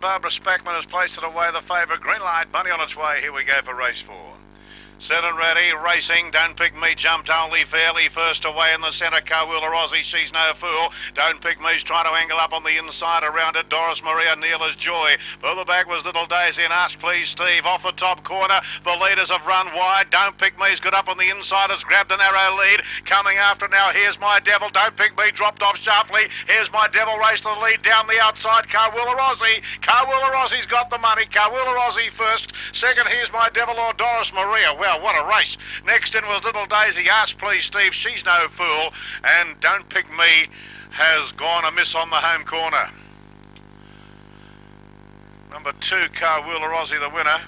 Barbara Spackman has placed it away. The favourite green light bunny on its way. Here we go for race four. Set and ready, racing. Don't pick me, jumped only fairly. First away in the centre, Carwilla Aussie, she's no fool. Don't pick me's trying to angle up on the inside around it. Doris Maria Neela's Joy. Further back was Little Daisy and Ask Please Steve. Off the top corner, the leaders have run wide. Don't pick me's good up on the inside, has grabbed a narrow lead. Coming after now, He's My Devil. Don't pick me, dropped off sharply. He's My Devil, race to the lead down the outside. Carwilla Aussie. Carwilla Aussie's got the money. Carwilla Aussie first. Second, here's my devil or Doris Maria. Well, what a race. Next in was Little Daisy. Ask please, Steve. She's no fool. And Don't Pick Me has gone amiss on the home corner. Number two, Carwilla Aussie, the winner.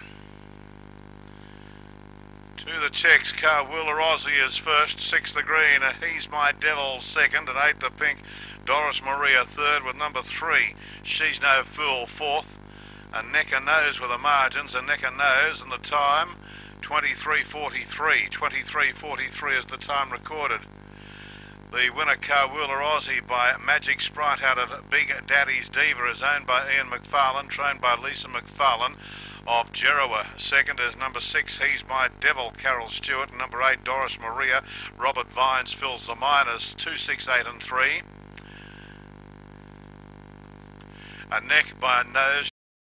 To the checks, Carwilla Aussie is first, six the green, He's My Devil second, and eight the pink, Doris Maria third with number three, She's No Fool fourth, and neck and nose with the margins, and neck and nose, and the time 23.43. 23.43 is the time recorded. The winner, Carwilla Aussie, by Magic Sprite out of Big Daddy's Diva, is owned by Ian McFarlane, trained by Lisa McFarlane of Jerrawa. Second is number six, He's My Devil, Carol Stewart. Number eight, Doris Maria. Robert Vines fills the minors, two, six, eight, and three. A neck by a nose.